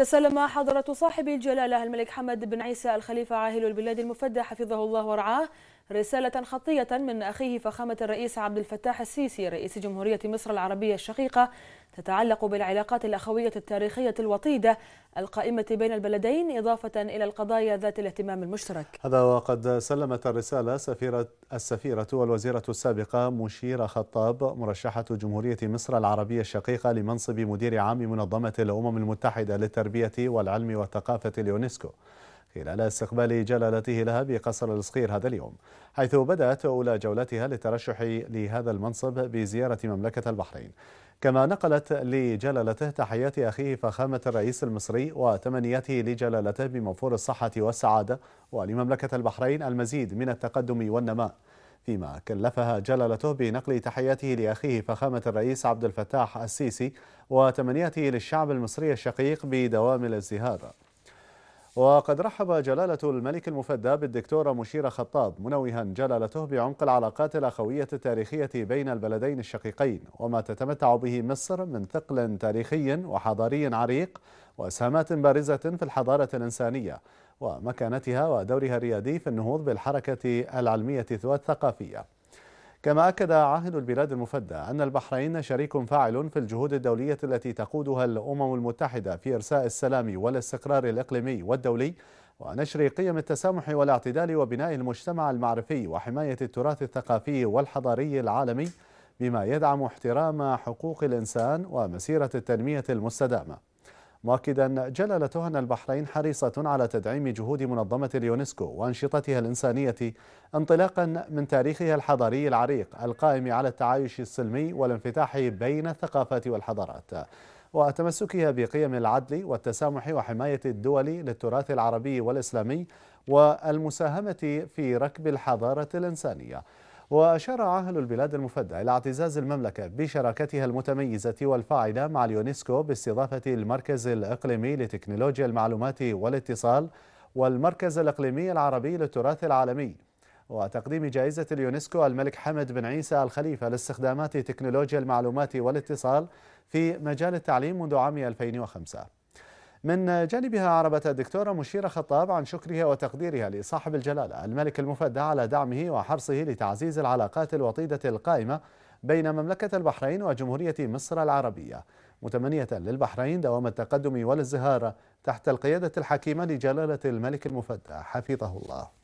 تسلم حضرة صاحب الجلالة الملك حمد بن عيسى الخليفة عاهل البلاد المفدى حفظه الله ورعاه رسالة خطية من أخيه فخامة الرئيس عبد الفتاح السيسي رئيس جمهورية مصر العربية الشقيقة تتعلق بالعلاقات الأخوية التاريخية الوطيدة القائمة بين البلدين إضافة إلى القضايا ذات الاهتمام المشترك. هذا وقد سلمت الرسالة سفيرة السفيرة والوزيرة السابقة مشيرة خطاب مرشحة جمهورية مصر العربية الشقيقة لمنصب مدير عام منظمة الأمم المتحدة للتربية والعلم والثقافة اليونسكو. خلال استقبال جلالته لها بقصر الصقير هذا اليوم حيث بدأت أولى جولتها للترشح لهذا المنصب بزيارة مملكة البحرين. كما نقلت لجلالته تحيات أخيه فخامة الرئيس المصري وتمنياته لجلالته بموفور الصحة والسعادة ولمملكة البحرين المزيد من التقدم والنماء. فيما كلفها جلالته بنقل تحياته لأخيه فخامة الرئيس عبد الفتاح السيسي وتمنياته للشعب المصري الشقيق بدوام الازدهار. وقد رحب جلالة الملك المفدى بالدكتورة مشيرة خطاب منوها جلالته بعمق العلاقات الأخوية التاريخية بين البلدين الشقيقين وما تتمتع به مصر من ثقل تاريخي وحضاري عريق وأسهامات بارزة في الحضارة الإنسانية ومكانتها ودورها الريادي في النهوض بالحركة العلمية والثقافية. كما أكد عاهل البلاد المفدى أن البحرين شريك فاعل في الجهود الدولية التي تقودها الأمم المتحدة في إرساء السلام والاستقرار الإقليمي والدولي ونشر قيم التسامح والاعتدال وبناء المجتمع المعرفي وحماية التراث الثقافي والحضاري العالمي بما يدعم احترام حقوق الإنسان ومسيرة التنمية المستدامة. مؤكدا جلالته أن البحرين حريصة على تدعيم جهود منظمة اليونسكو وأنشطتها الإنسانية انطلاقا من تاريخها الحضاري العريق القائم على التعايش السلمي والانفتاح بين الثقافات والحضارات وتمسكها بقيم العدل والتسامح وحماية الدول للتراث العربي والإسلامي والمساهمة في ركب الحضارة الإنسانية. وأشار عاهل البلاد المفدى إلى اعتزاز المملكة بشراكتها المتميزة والفاعلة مع اليونسكو باستضافة المركز الإقليمي لتكنولوجيا المعلومات والاتصال والمركز الإقليمي العربي للتراث العالمي. وتقديم جائزة اليونسكو الملك حمد بن عيسى الخليفة لاستخدامات تكنولوجيا المعلومات والاتصال في مجال التعليم منذ عام 2005 من جانبها عربت الدكتورة مشيرة خطاب عن شكرها وتقديرها لصاحب الجلالة. الملك المفدى على دعمه وحرصه لتعزيز العلاقات الوطيدة القائمة بين مملكة البحرين وجمهورية مصر العربية. متمنية للبحرين دوام التقدم والازدهار تحت القيادة الحكيمة لجلالة الملك المفدى. حفظه الله.